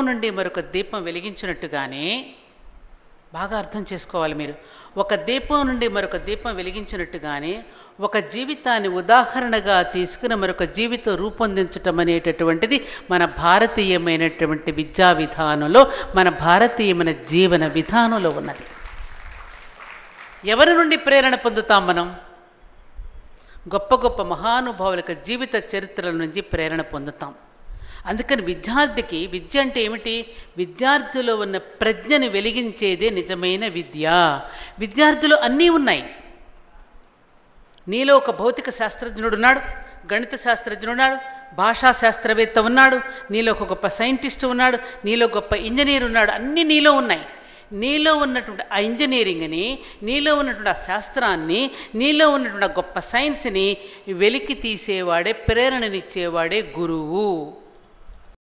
నుండి మరొక దీపం వెలిగించినట్టుగానే బాగా అర్థం చేసుకోవాలి మీరు. ఒక దీపం నుండి మరొక దీపం వెలిగించినట్టుగానే ఒక జీవితాన్ని ఉదాహరణగా తీసుకుని మరొక జీవితం రూపొందించటం అనేటటువంటిది మన భారతీయమైనటువంటి విద్యా విధానంలో మన భారతీయమైన జీవన విధానంలో ఉన్నది. ఎవరి నుండి ప్రేరణ పొందుతాం మనం? గొప్ప గొప్ప మహానుభావుల జీవిత చరిత్రల నుంచి ప్రేరణ పొందుతాం. అందుకని విద్యార్థికి విద్య అంటే ఏమిటి? విద్యార్థిలో ఉన్న ప్రజ్ఞని వెలిగించేదే నిజమైన విద్య. విద్యార్థులు అన్నీ ఉన్నాయి. నీలో ఒక భౌతిక శాస్త్రజ్ఞుడు ఉన్నాడు గణిత శాస్త్రజ్ఞుడు ఉన్నాడు భాషా శాస్త్రవేత్త ఉన్నాడు నీలో ఒక గొప్ప సైంటిస్ట్ ఉన్నాడు నీలో గొప్ప ఇంజనీర్ ఉన్నాడు అన్నీ నీలో ఉన్నాయి. నీలో ఉన్నటువంటి ఆ ఇంజనీరింగ్ని నీలో ఉన్నటువంటి ఆ శాస్త్రాన్ని నీలో ఉన్నటువంటి గొప్ప సైన్స్ని వెలికి తీసేవాడే ప్రేరణనిచ్చేవాడే గురువు.